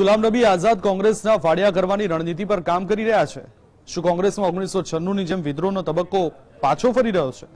ગુલામ નબી આઝાદ કોંગ્રેસના ફાળિયા કરવાની રણનીતિ પર કામ કરી રહ્યા છે. શું કોંગ્રેસમાં ઓગણીસો છન્નુની જેમ વિદ્રોહનો તબક્કો પાછો ફરી રહ્યો છે?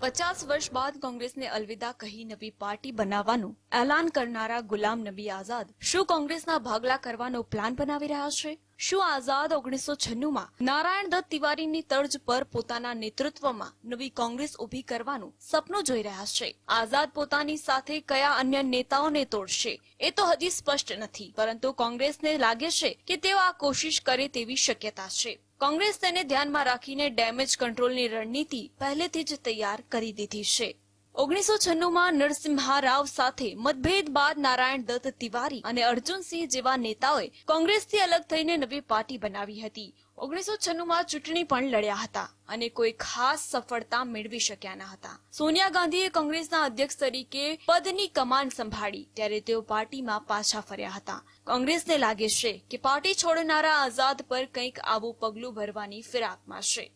પચાસ વર્ષ બાદ કોંગ્રેસને અલવિદા કહી નવી પાર્ટી બનાવવાનું એલાન કરનારા ગુલામ નબી આઝાદ શું કોંગ્રેસના ભાગલા કરવાનો પ્લાન બનાવી રહ્યા છે? શું આઝાદ ઓગણીસો છન્નુંમાં નારાયણ દત્ત તિવારીની તર્જ પર પોતાના નેતૃત્વમાં નવી કોંગ્રેસ ઊભી કરવાનું સપનું જોઈ રહ્યા છે? આઝાદ પોતાની સાથે કયા અન્ય નેતાઓને તોડશે? એ તો હજી સ્પષ્ટ નથી. પરંતુ કોંગ્રેસને લાગે છે કે તેઓ આ કોશિશ કરે તેવી શક્યતા છે. કોંગ્રેસ તેને ધ્યાનમાં રાખીને ડેમેજ કંટ્રોલની રણનીતિ પહેલેથી જ તૈયાર કરી દીધી છે. ઓગણીસો છન્નુમાં નરસિંહા રાવ સાથે મતભેદ બાદ નારાયણ દત્ત તિવારી અને અર્જુનસિંહ જેવા નેતાઓએ કોંગ્રેસથી અલગ થઈને નવી પાર્ટી બનાવી હતી. ઓગણીસો છન્નુમાં ચૂંટણી પણ લડ્યા હતા અને કોઈ ખાસ સફળતા મેળવી શક્યા ન હતા. સોનિયા ગાંધીએ કોંગ્રેસના અધ્યક્ષ તરીકે પદની કમાન સંભાળી ત્યારે તેઓ પાર્ટીમાં પાછા ફર્યા હતા. કોંગ્રેસને લાગે છે કે પાર્ટી છોડનારા આઝાદ પર કંઈક આવું પગલું ભરવાની ફિરાકમાં છે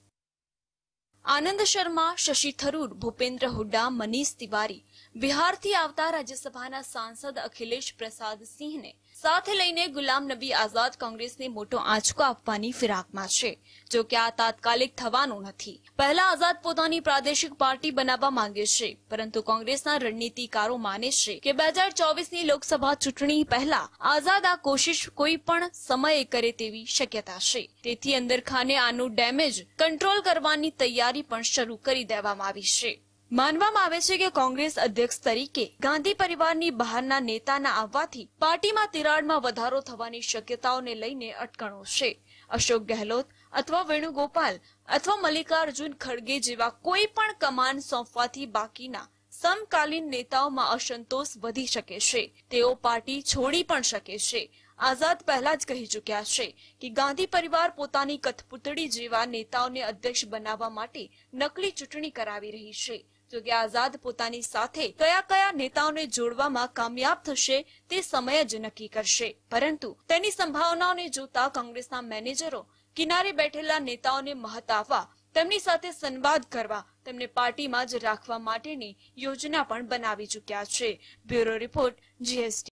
આનંદ શર્મા, શશી થરૂર, ભૂપેન્દ્ર હુડ્ડા મનીષ તિવારી. બિહારથી આવતા રાજ્યસભાના સાંસદ અખિલેશ પ્રસાદ સિંહને સાથે લઈને ગુલામ નબી આઝાદ કોંગ્રેસને મોટો આંચકો આપવાની ફિરાકમાં છે, જો કે આ તાત્કાલિક થવાનું નથી. પહેલા આઝાદ પોતાની પ્રાદેશિક પાર્ટી બનાવવા માંગે છે, પરંતુ કોંગ્રેસના રણનીતિકારો માને છે કે બે હજાર ચોવીસની લોકસભા ચૂંટણી પહેલા આઝાદ આ કોશિશ કોઈ પણ સમયે કરે તેવી શક્યતા છે. તેથી અંદરખાને આનું ડેમેજ કંટ્રોલ કરવાની તૈયારી પણ શરૂ કરી દેવામાં આવી છે. માનવામાં આવે છે કે કોંગ્રેસ અધ્યક્ષ તરીકે ગાંધી પરિવારની બહારના નેતાના આવવાથી પાર્ટીમાં તિરાડમાં વધારો થવાની શક્યતાઓને લઈને અટકણો છે. અશોક ગેહલોત અથવા વેણુગોપાલ અથવા મલ્લિકાર્જુન ખડગે જેવા કોઈ પણ કમાન સોંપવાથી બાકીના સમકાલીન નેતાઓમાં અસંતોષ વધી શકે છે. તેઓ પાર્ટી છોડી પણ શકે છે. આઝાદ પહેલા જ કહી ચૂક્યા છે કે ગાંધી પરિવાર પોતાની કઠપૂતળી જેવા નેતાઓને અધ્યક્ષ બનાવવા માટે નકલી ચૂંટણી કરાવી રહી છે. જો કે આઝાદ પોતાની સાથે કયા કયા નેતાઓને જોડવામાં કામયાબ થશે તે સમય જ નક્કી કરશે. પરંતુ તેની સંભાવનાઓને જોતા કોંગ્રેસના મેનેજરો કિનારે બેઠેલા નેતાઓને મહત આપવા, તેમની સાથે સંવાદ કરવા, તેમને પાર્ટીમાં જ રાખવા માટેની યોજના પણ બનાવી ચૂક્યા છે. Bureau report, GST.